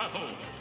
battle.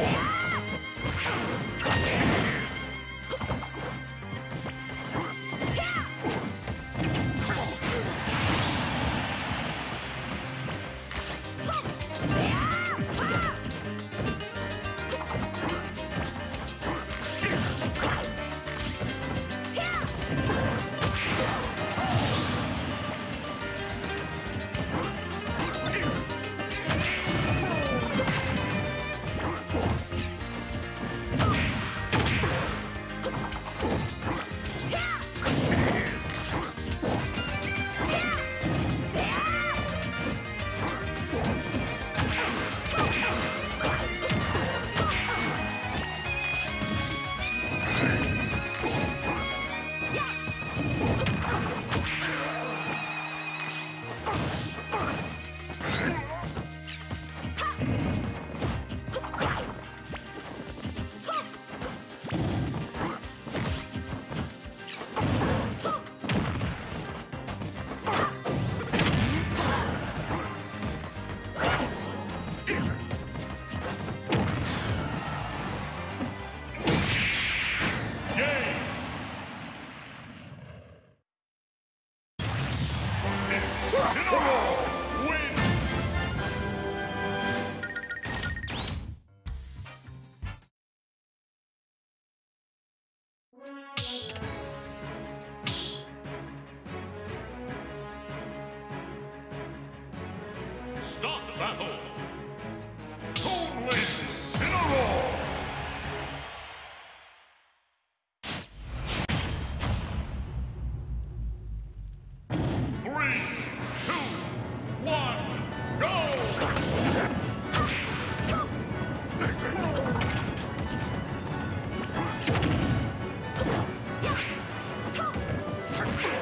Game! Battle! One, go! Yeah! Start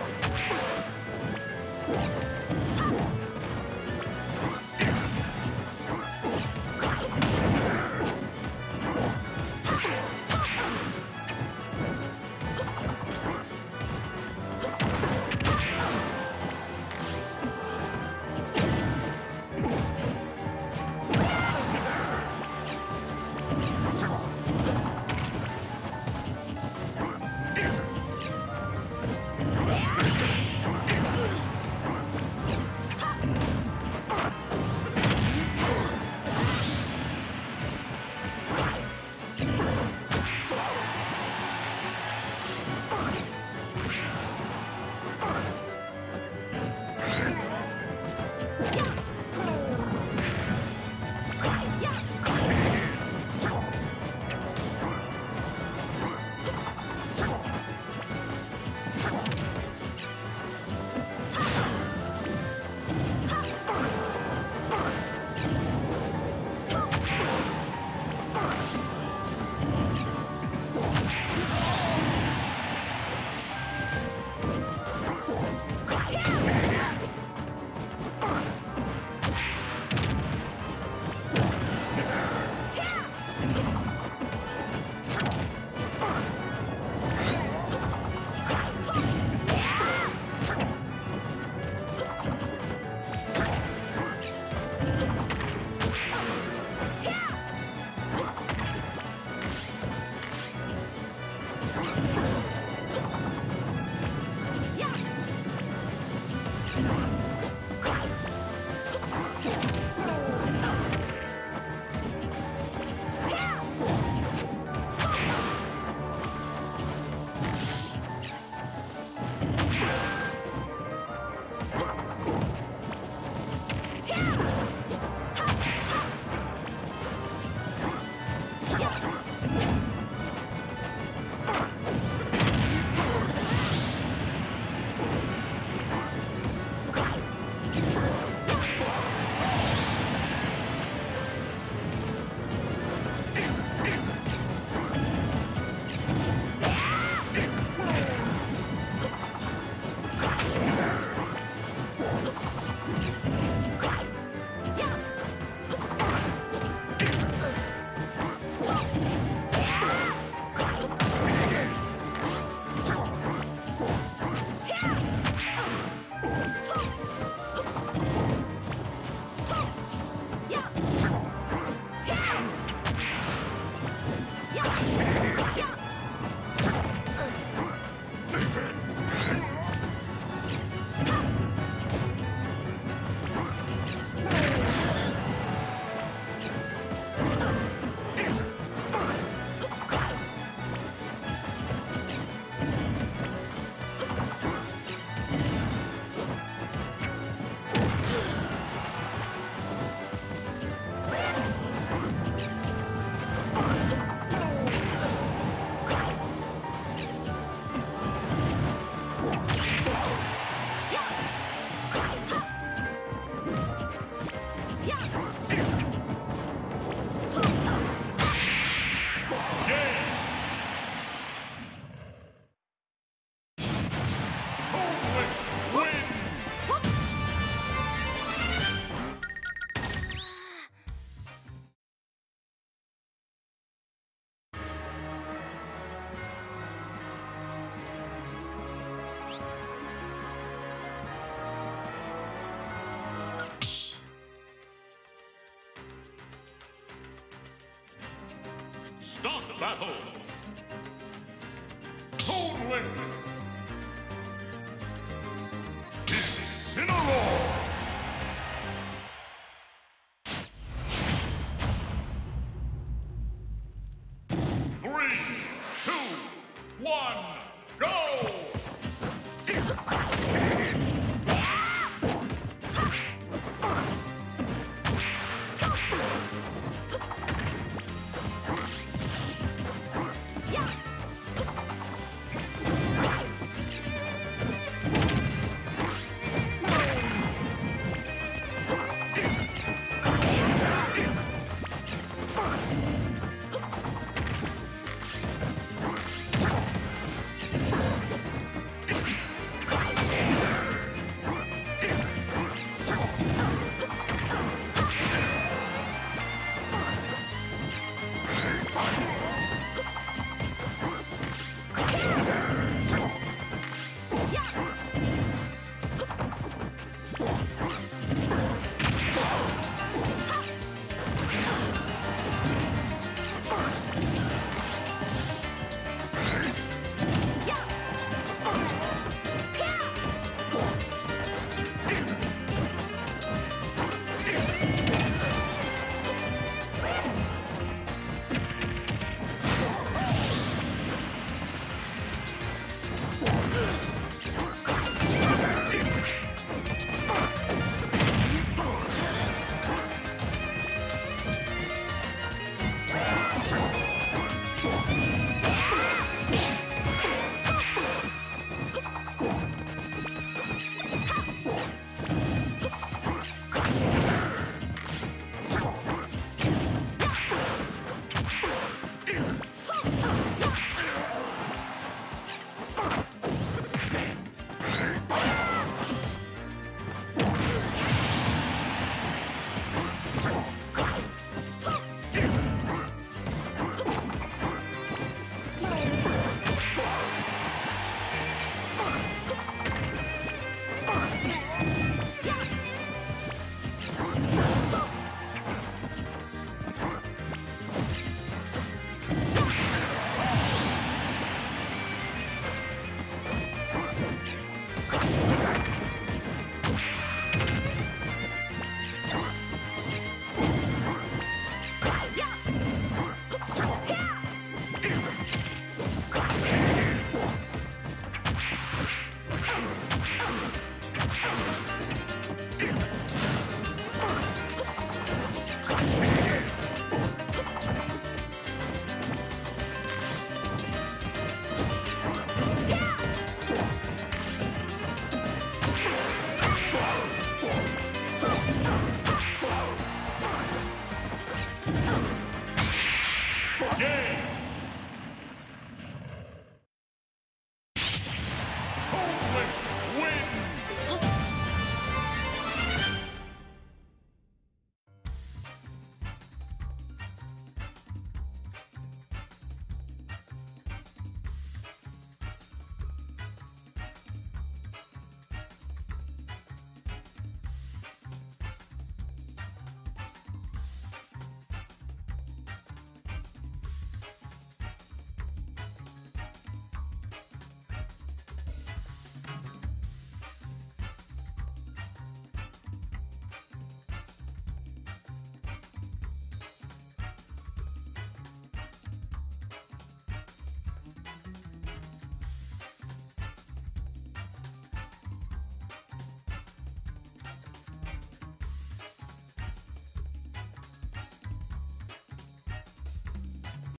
battle! Cold Wind! Incineroar! Perfect.